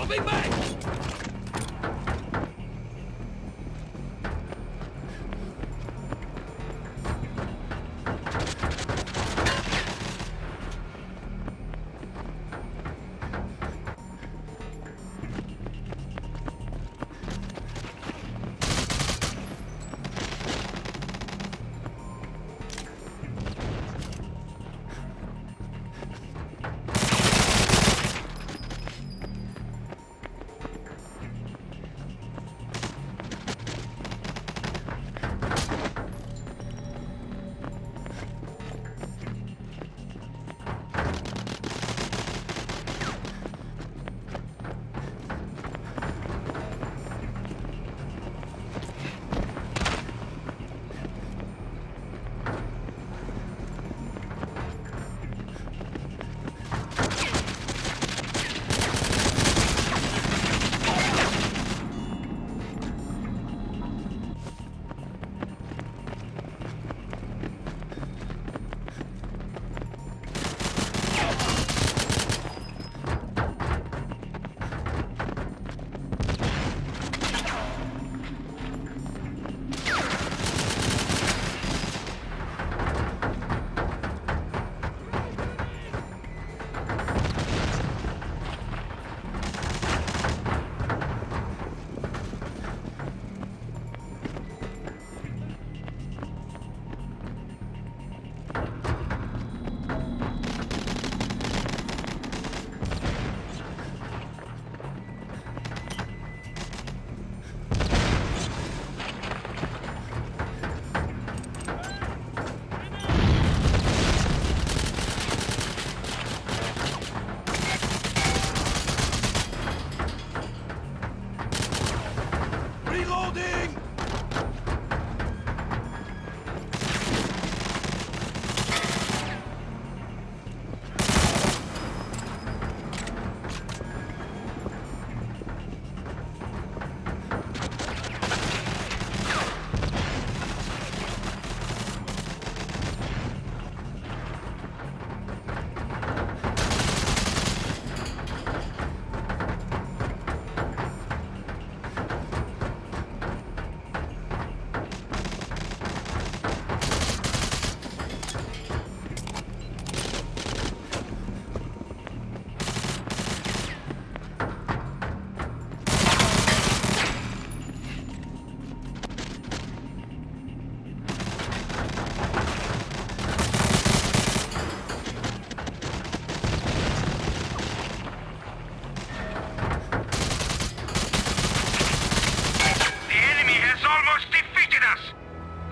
我没 k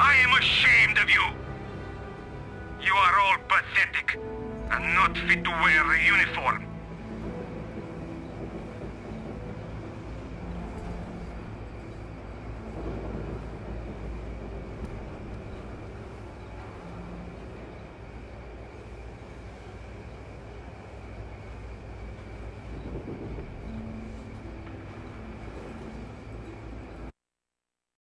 I am ashamed of you! You are all pathetic and not fit to wear a uniform.